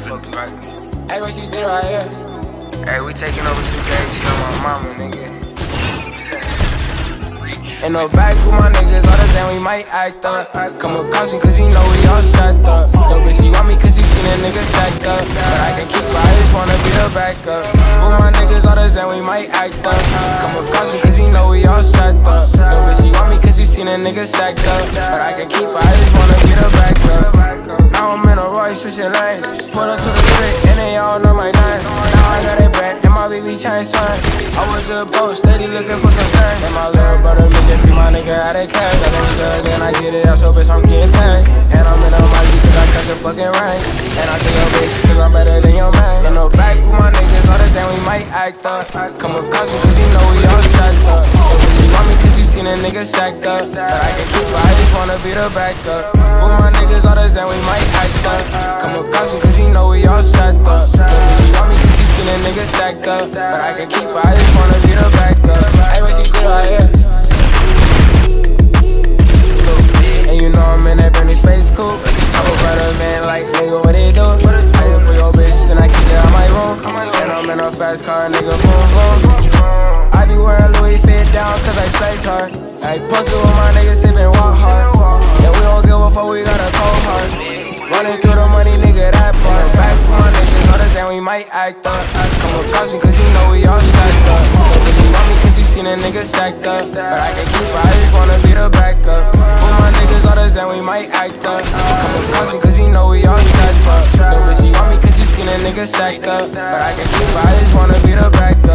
what she did right here. Hey, we taking over 2KT on my mama, nigga. In the back with my niggas, all the time we might act up. Come with caution, cause you know we all strapped up. Yo, bitch, she want me cause she seen a nigga stacked up. But I can keep her, I just wanna be the backup. With my niggas, all the time we might act up. Come with caution, cause you know we all strapped up. Yo, bitch, she want me cause she seen a nigga stacked up. But I can keep her, I just wanna be the backup. Now I'm baby chain swing. I was a boat, steady looking for some stain. And my little brother, bitch, if you my nigga out of cash. I never drugs, and I get it out, so bitch, I'm getting paid. And I'm in a mighty, cause I catch a fucking range. And I tell your bitch, cause I'm better than your man. In the back with my niggas, all the time we might act up. Come with caution, cause you know we all stacked up. Bitch, want me seen a nigga stacked up. But I can keep I just wanna be the backup. With my niggas, all the time we might act up. Come stacked up. But I can keep her, I just wanna be the backup. Hey, what she do right here? And you know I'm in that Bernie space coupe. I'm a brother man, like nigga, what they do? I hit for your bitch, then I keep it out my room. And I'm in a fast car, nigga, boom boom. I be wearing Louis fit down, cause I flex hard. I posted with my might act up. Come with caution, cause you know we all stacked up. But she want me cause you seen a nigga stacked up. But I can keep her, I just wanna be the backup. With my niggas, all the time we might act up. Come with caution, cause you know we all stacked up. But she want me cause you seen a nigga stacked up. But I can keep her, I just wanna be the backup.